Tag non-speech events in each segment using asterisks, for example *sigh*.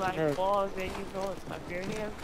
You like balls and you know it's up your hands.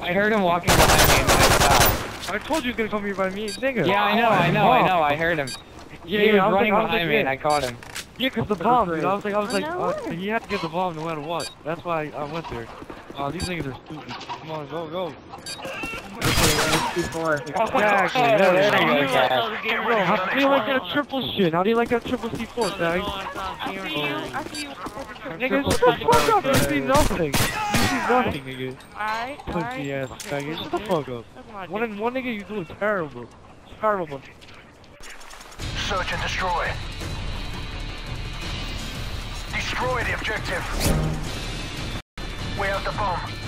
I heard him walking behind me and I stopped. I told you he was gonna come here by me, nigga. Yeah, I know, I know, I know. I heard him. Yeah, he yeah, was was running like, I was behind like, me and. I caught him. Yeah, cause the bomb, dude. I was like, I was I like, know. uh, he had to get the bomb no matter what. That's why I went there. Uh, these niggas are stupid. Come on, go, go. *laughs* Exactly. Oh, there you go, Cash. How do you like that triple shit? How do you like that triple C4, Dag? I see you. I see you. Nigga, shut the fuck up. You see nothing. You see nothing, nigga. Alright, Pussy alright. ass faggot. Shut the fuck up. One, dick. one nigga, you doing terrible. Terrible. Search and destroy. Destroy the objective. We have the bomb.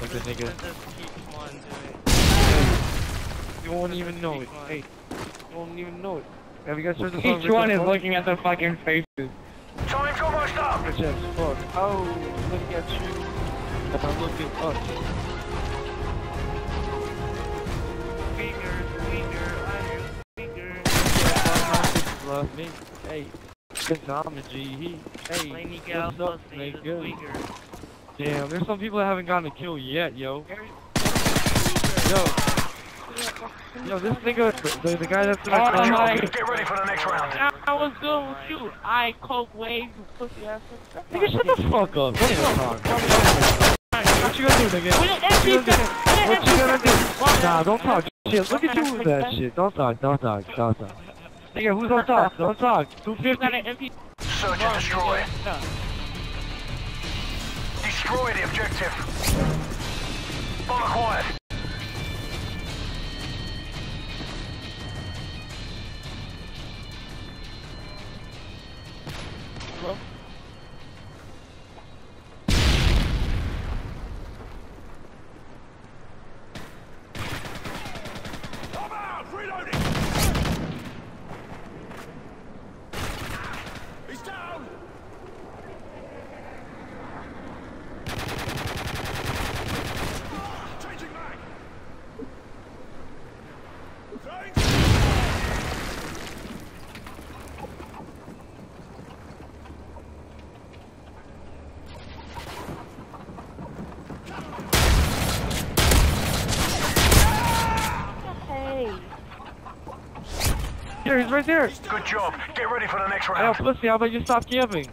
Like the nigga. Just keep on doing You won't even know it. Hey, you won't even know it. Have you guys heard the song? Each one the is looking at the fucking faces. Time's almost up. Rich as fuck. Oh, look at you. And I'm looking up. Fingers, finger, I hear finger. Love me. Hey. Cause I'm a G. He. Hey. Lainy gal, What's up, pussy, nigga? Finger. Damn, there's some people that haven't gotten a kill yet, yo. Yo. Yo, this nigga, the, the guy that's in that car- my- Get ready for the next round. I was good with you. I coke waves, you pussy ass. Nigga, shut the fuck up. Don't even talk. What you gonna do, nigga? What you gonna do? What you gonna do? Nah, don't talk shit. Look at you with that shit. Don't talk, don't talk, don't talk. Nigga, who's on top? Don't talk. You 250. got an MP. Search and destroy. Destroy the objective. Bomb acquired. Hey. Here, he's right there. Good job. Get ready for the next round. Hey, round. pussy, how about you stop camping?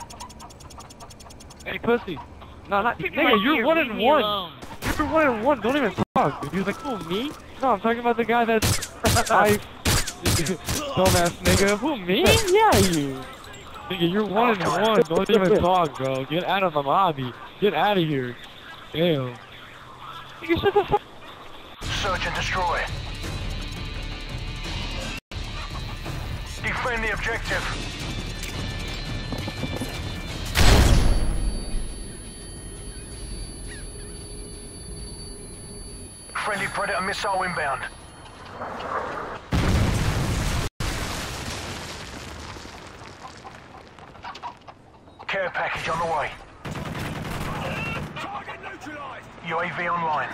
Hey, pussy. No, not Keep nigga. right You're here, one leave and one. alone. You're one and one. Don't even talk. Dude. He was like, "Who me?" No, I'm talking about the guy that's *laughs* I. *laughs* Dumbass nigga. Who me? Yeah, you. Nigga, you're one and one. Don't even talk, bro. Get out of the lobby. Get out of here. Damn. Nigga, shut the fuck. Search and destroy. Defend the objective. Friendly Predator missile inbound. Care package on the way. Target neutralized! UAV online.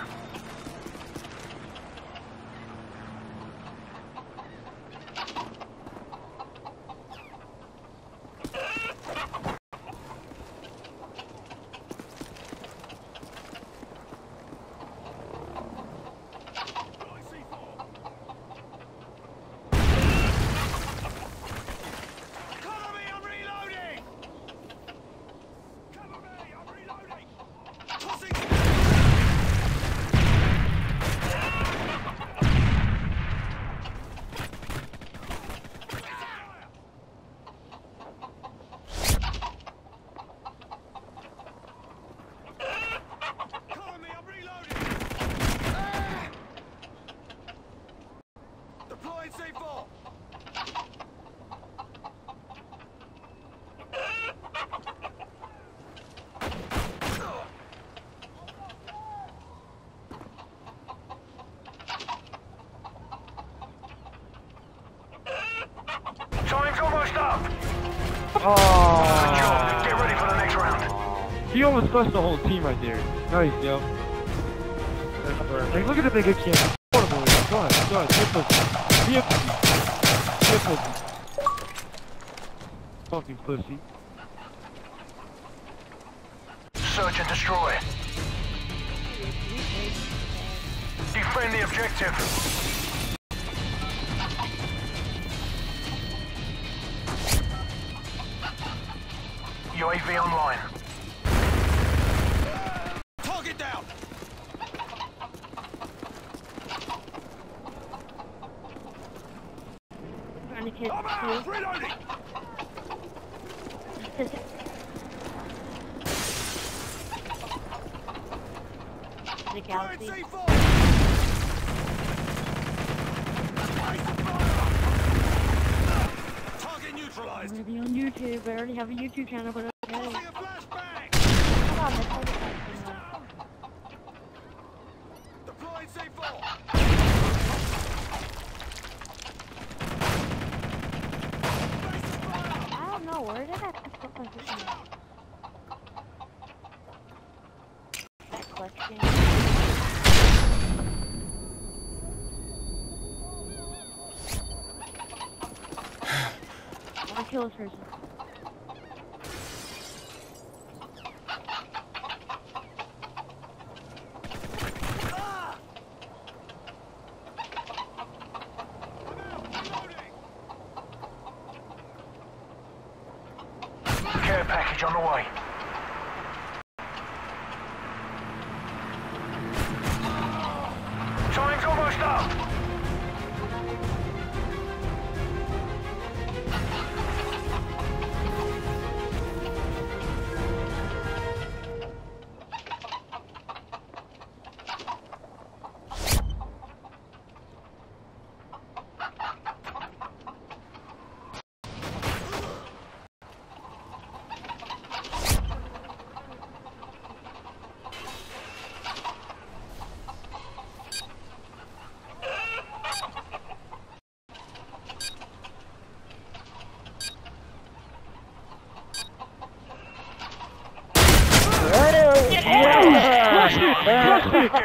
Good job. Oh. Get ready for the next round. He almost crushed the whole team right there. Nice, yo. Like, look at the big camp. Horrible. Go ahead, go ahead. Be a pussy. Be a pussy. Be a pussy. Fucking pussy. Search and destroy. Defend the objective. UAV online. Target down. Trying to kill out. Reloading. the galaxy. Target I'm gonna be on YouTube. I already have a YouTube channel, but okay. a flashbang. Hold on, that's all the time. Deploying C4. I don't know, where did that pistol position go? That question. I wanna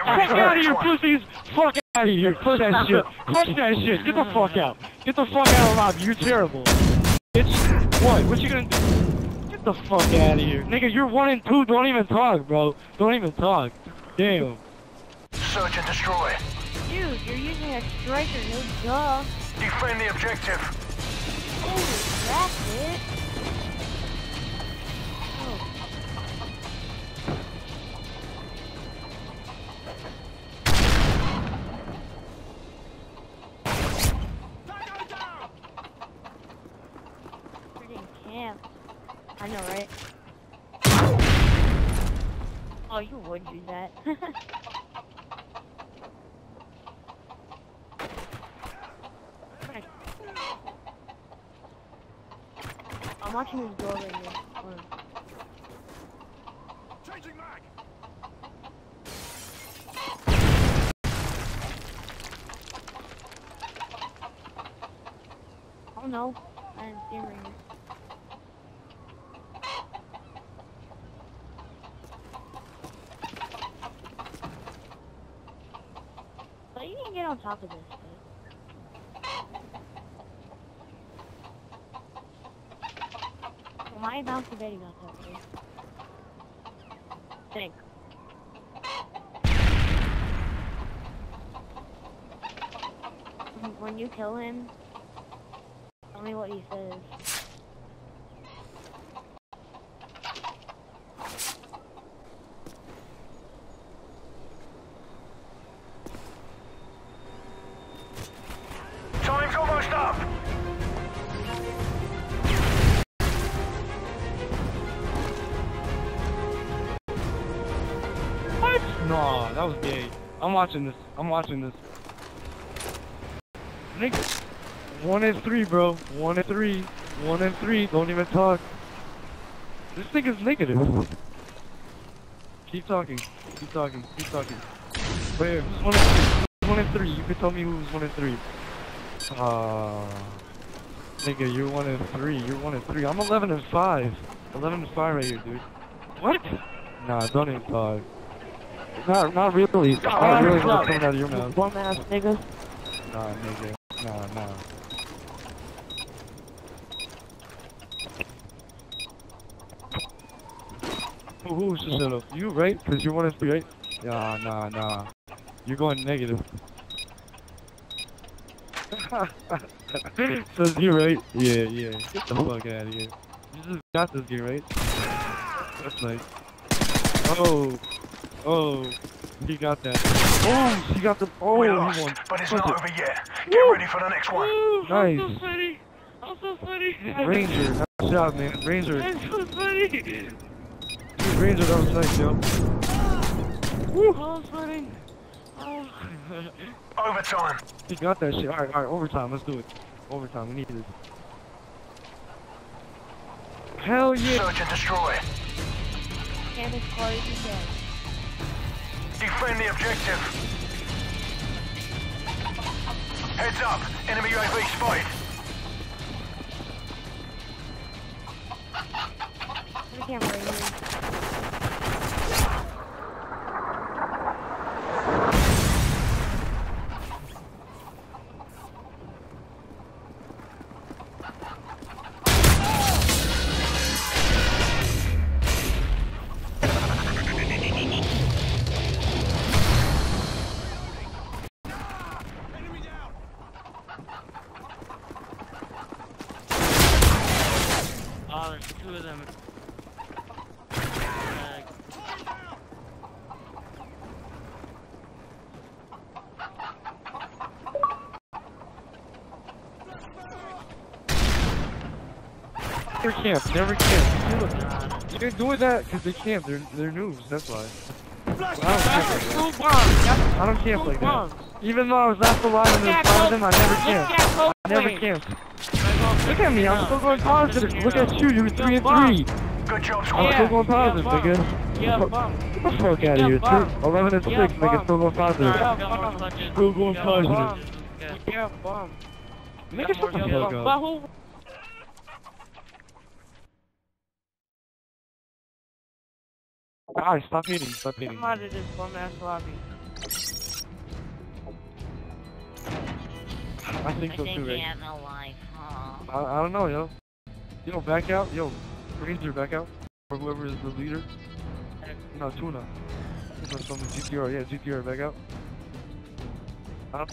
Fuck out of next here, pussies! Fuck out of here! Crush that shit! Crush that shit! Get the fuck out! Get the fuck out of lobby! You're terrible! Bitch! What? What you gonna do? Get the fuck out of here! Nigga, you're one and two! Don't even talk, bro! Don't even talk! Damn! Search and destroy. Dude, you're using a striker, no duh. Defend the objective. Oh, that's it. Camp. I know, right? Oh, you would do that. *laughs* I'm watching this door right here. Changing mag. Oh no, I didn't see him right here. But you can get on top of this. But... Why bounce the Betty got that way? Think. When- When you kill him, Tell me what he says. Nah, that was gay. I'm watching this. I'm watching this. Nigga. One and three, bro. One and three. One and three. Don't even talk. This nigga's negative. Keep talking. Keep talking. Keep talking. Wait, who's one and three? Who's one and three? You can tell me who's one and three. Uh, Nigga, you're one and three. You're one and three. I'm 11 and five. 11 and five right here, dude. What? Nah, don't even talk. Not, not really. Not really what's coming out of your mouth. Bum ass niggas. Nah, nigga. Nah, nah. Who, who's the shut up? You, right? Because you're one and three, right? Nah, nah, nah. You're going negative. *laughs* Says you, right? Yeah, yeah. Get the fuck out of here. You just got this game, right? That's nice. Oh. Oh. He got that. Oh, she got the. Oh, We he lost, won. but it's Punch not it. over yet. Get ready for the next one. Nice. I'm so funny. I'm so funny. Ranger, nice job, man. Ranger, I'm so funny. dude, Ranger, that was nice, yo. Oh, funny. Oh. Overtime. He got that shit. All right, all right, overtime. Let's do it. Overtime. We need this. Hell yeah. Search and destroy. And as far as you can. Defend the objective. Heads up. Enemy UAV spotted. I can't bring Never camp. Never camp. You're doing that because they camp. They're, they're noobs. That's why. I don't camp like that. I don't camp like that. Even though I was last alive in this part of them, I never camped. I never camped. Look at me. I'm still going positive. Look at you. You're three and three. Good job, I'm still going positive, nigga. Get the fuck out of here. Two, 11 and 6, nigga. Still going positive. Still going positive. Yeah, bomb. Nigga, shut the fuck bomb. up. But who? Alright, stop hitting. Stop hitting. Come out of this bum ass lobby. I think I so think too, he right? had no life, huh? I, I don't know, yo. Yo, back out. Yo, Ranger, back out. Or whoever is the leader. No, Tuna. Tuna from the GTR. Yeah, GTR, back out. Huh?